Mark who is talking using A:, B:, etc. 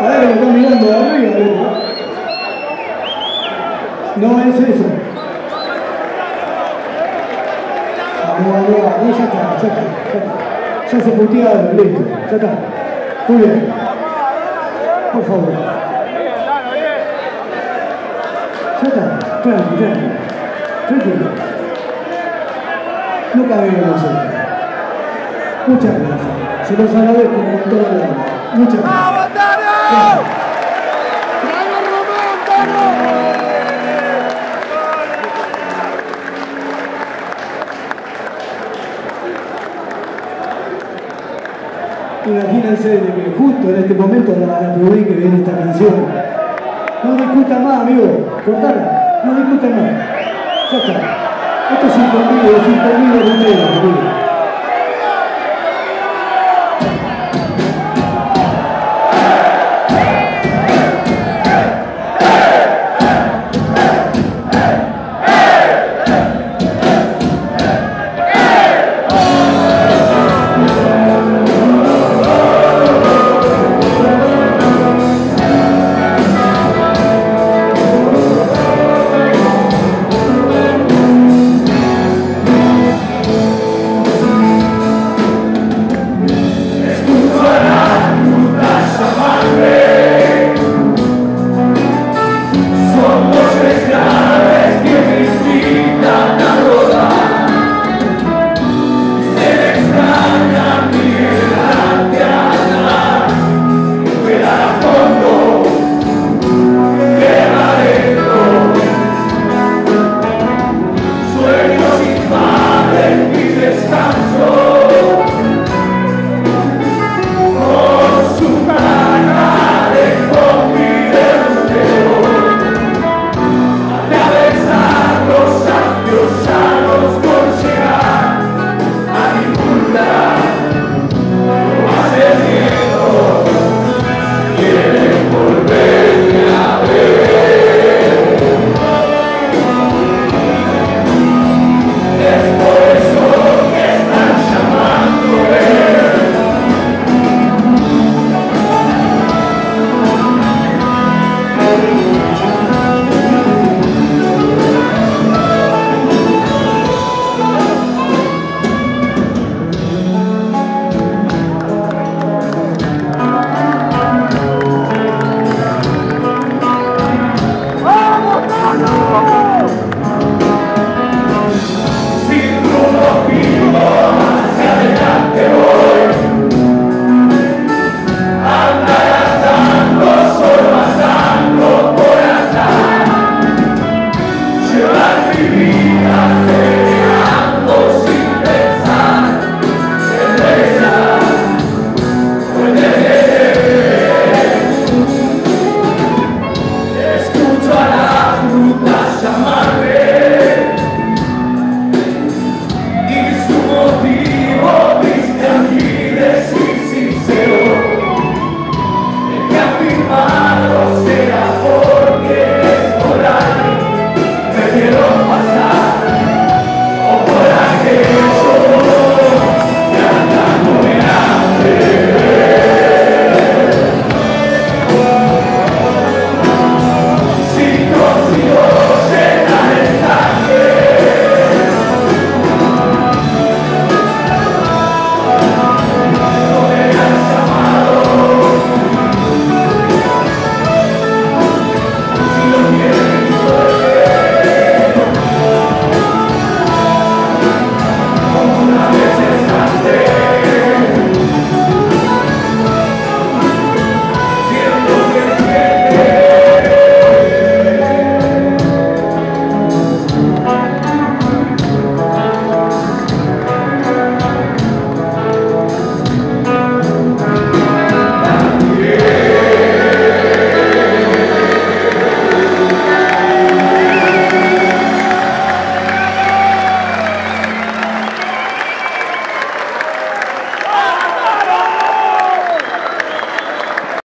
A: Para que lo están mirando de arriba, loco. No es eso. Vamos, vamos, vamos, ya está, ya está, ya está. Ya se putearon, listo, ya está. Muy bien. Por favor. Ya está, tranqui, tranqui. Tranquilo. No cabemos nosotros. Muchas gracias. Se los agradezco con toda la alma. Muchas gracias. Imagínense que justo en este momento la van a que viene esta canción. No discutan más, amigo. Cortala. No discutan más. Ya está. Esto es un conmigo, es un conmigo de ustedes, amigo.